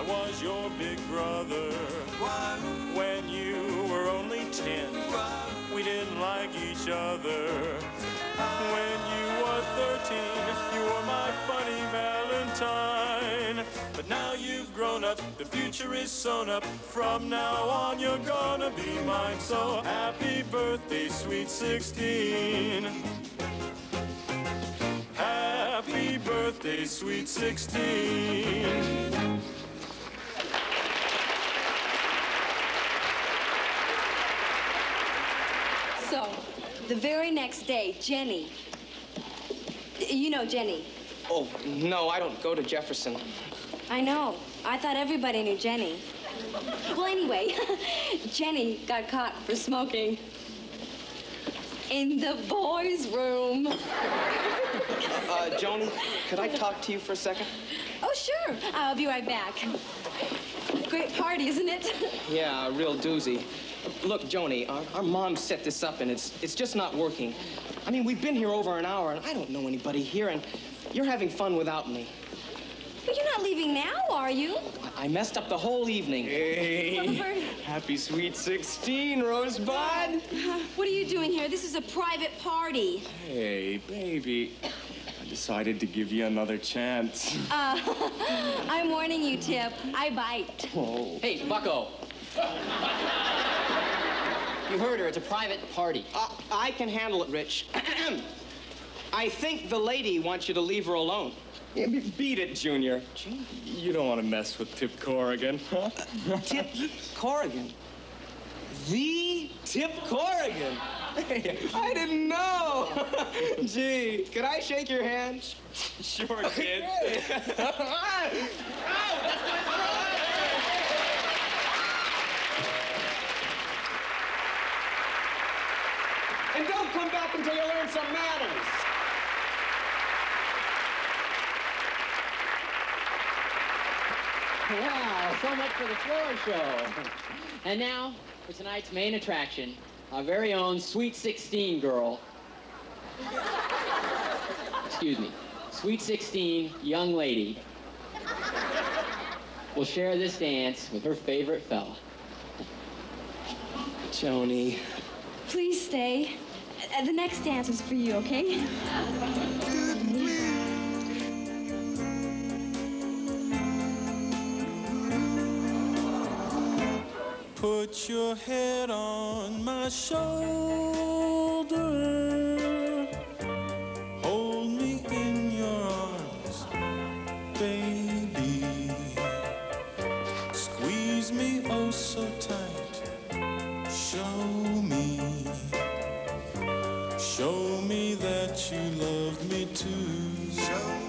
I was your big brother. When you were only ten, we didn't like each other. When you were thirteen, you were my funny Valentine. But now you've grown up, the future is sewn up. From now on, you're gonna be mine. So happy birthday, sweet 16. Happy birthday, sweet 16. So, the very next day, Jenny. You know Jenny. Oh, no, I don't go to Jefferson. I know. I thought everybody knew Jenny. Well, anyway, Jenny got caught for smoking in the boys' room. Uh, Joanie, could I talk to you for a second? Oh, sure. I'll be right back. Great party, isn't it? Yeah, a real doozy. Look, Joanie, our, our mom set this up and it's, it's just not working. I mean, we've been here over an hour and I don't know anybody here and you're having fun without me. But you're not leaving now, are you? I messed up the whole evening. Hey. Happy sweet 16, Rosebud. Uh, what are you doing here? This is a private party. Hey, baby. I decided to give you another chance. Uh, I'm warning you, Tip. I bite. Oh. Hey, Bucko. You heard her. It's a private party. Uh, I can handle it, Rich. I think the lady wants you to leave her alone. Yeah, beat it, Junior. You don't want to mess with Tip Corrigan, huh? Tip Corrigan. The Tip Corrigan. I didn't know. Gee, could I shake your hand? Sure, kid. And don't come back until you learn some manners. Wow, so much for the floor show. And now for tonight's main attraction, our very own Sweet 16 girl. Excuse me. Sweet 16 young lady will share this dance with her favorite fella. Joanie. Please stay. Uh, the next dance is for you, okay? Put your head on my shoulder. Hold me in your arms, baby. Squeeze me oh so tight. Show. Show me that you love me too. Show